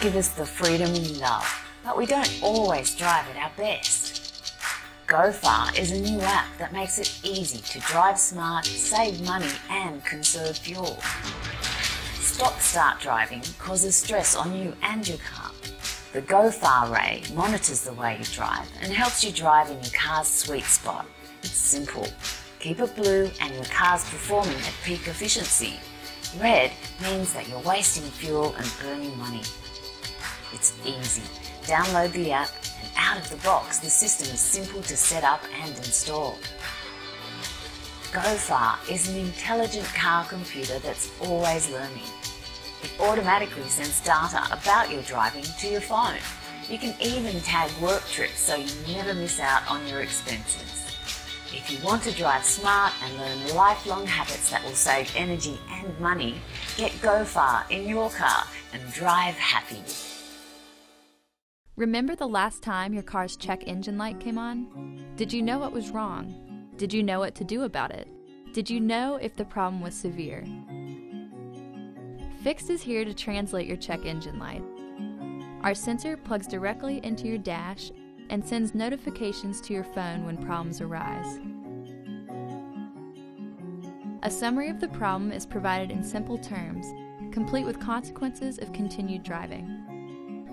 give us the freedom we love, but we don't always drive at our best. GoFar is a new app that makes it easy to drive smart, save money, and conserve fuel. Stop start driving causes stress on you and your car. The GoFar Ray monitors the way you drive and helps you drive in your car's sweet spot. It's simple. Keep it blue and your car's performing at peak efficiency. Red means that you're wasting fuel and burning money. It's easy. Download the app and out of the box the system is simple to set up and install. GoFar is an intelligent car computer that's always learning. It automatically sends data about your driving to your phone. You can even tag work trips so you never miss out on your expenses. If you want to drive smart and learn lifelong habits that will save energy and money, get GoFar in your car and drive happy. Remember the last time your car's check engine light came on? Did you know what was wrong? Did you know what to do about it? Did you know if the problem was severe? FIXD is here to translate your check engine light. Our sensor plugs directly into your dash and sends notifications to your phone when problems arise. A summary of the problem is provided in simple terms, complete with consequences of continued driving.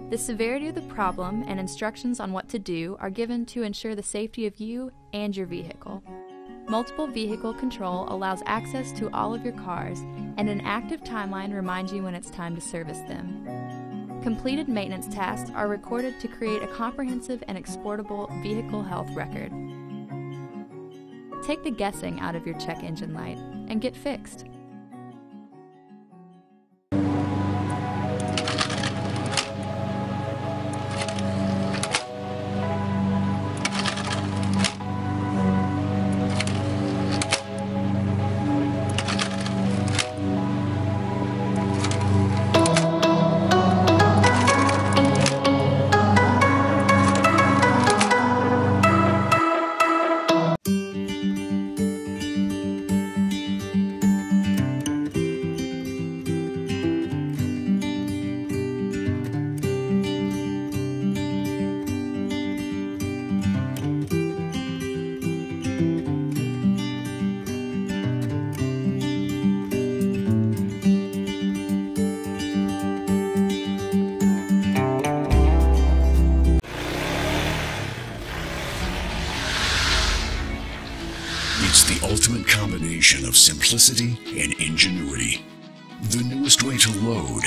The severity of the problem and instructions on what to do are given to ensure the safety of you and your vehicle. Multiple vehicle control allows access to all of your cars, and an active timeline reminds you when it's time to service them. Completed maintenance tasks are recorded to create a comprehensive and exportable vehicle health record. Take the guessing out of your check engine light and get fixed. It's the ultimate combination of simplicity and ingenuity. The newest way to load,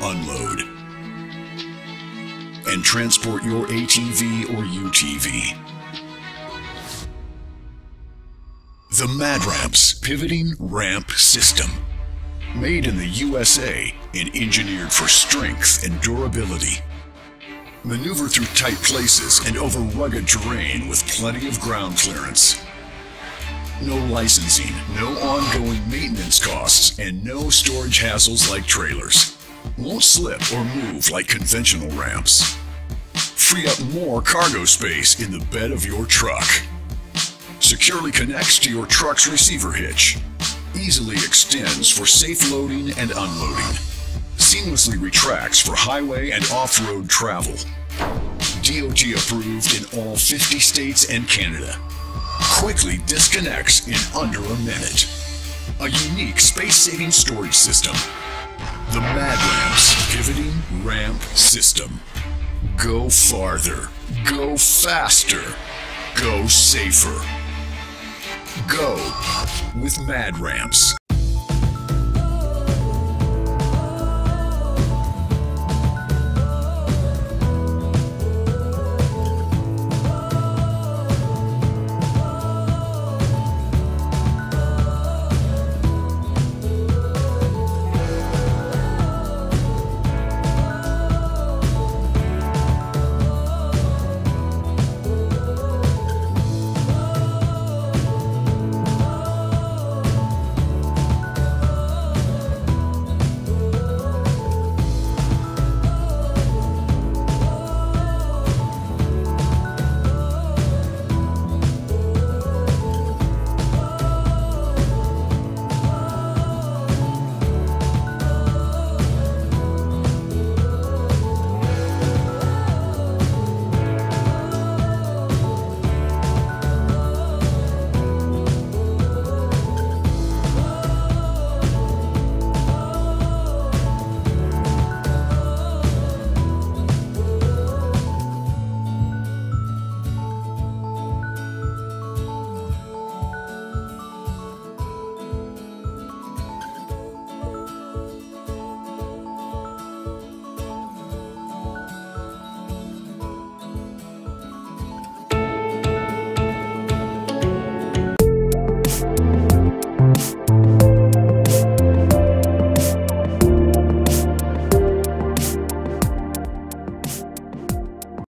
unload, and transport your ATV or UTV. The MadRamps Pivoting Ramp System. Made in the USA and engineered for strength and durability. Maneuver through tight places and over rugged terrain with plenty of ground clearance. No licensing, no ongoing maintenance costs, and no storage hassles like trailers. Won't slip or move like conventional ramps. Free up more cargo space in the bed of your truck. Securely connects to your truck's receiver hitch. Easily extends for safe loading and unloading seamlessly retracts for highway and off-road travel. DOT approved in all 50 states and Canada. Quickly disconnects in under a minute. A unique space-saving storage system. The MadRamps Pivoting Ramp System. Go farther. Go faster. Go safer. Go with MadRamps.